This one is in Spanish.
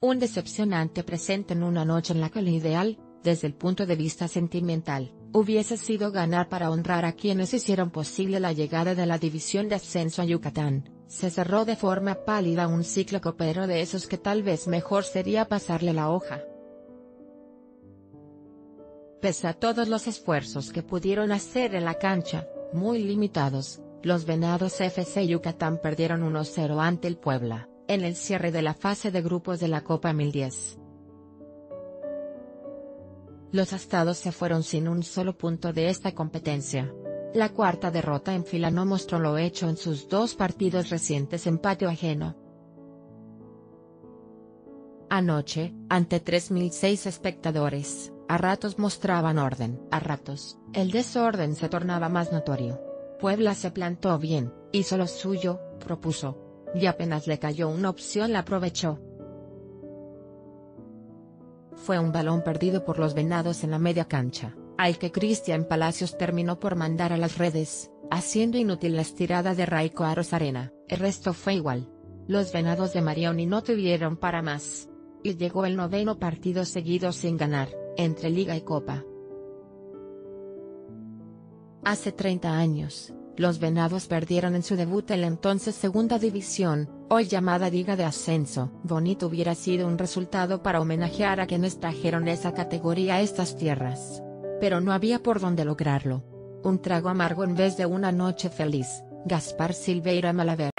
Un decepcionante presente en una noche en la que lo ideal, desde el punto de vista sentimental, hubiese sido ganar para honrar a quienes hicieron posible la llegada de la división de ascenso a Yucatán, se cerró de forma pálida un ciclo copero de esos que tal vez mejor sería pasarle la hoja. Pese a todos los esfuerzos que pudieron hacer en la cancha, muy limitados, los Venados FC Yucatán perdieron 1-0 ante el Puebla, en el cierre de la fase de grupos de la Copa 1010. Los astados se fueron sin un solo punto de esta competencia. La cuarta derrota en fila no mostró lo hecho en sus dos partidos recientes en patio ajeno. Anoche, ante 3.006 espectadores, a ratos mostraban orden, a ratos, el desorden se tornaba más notorio. Puebla se plantó bien, hizo lo suyo, propuso. Y apenas le cayó una opción la aprovechó. Fue un balón perdido por los venados en la media cancha, al que Cristian Palacios terminó por mandar a las redes, haciendo inútil la estirada de Raico a Rosarena, el resto fue igual. Los venados de Marioni no tuvieron para más. Y llegó el noveno partido seguido sin ganar entre Liga y Copa. Hace 30 años, los Venados perdieron en su debut en la entonces Segunda División, hoy llamada Liga de Ascenso. Bonito hubiera sido un resultado para homenajear a quienes trajeron esa categoría a estas tierras. Pero no había por dónde lograrlo. Un trago amargo en vez de una noche feliz, Gaspar Silveira Malaver.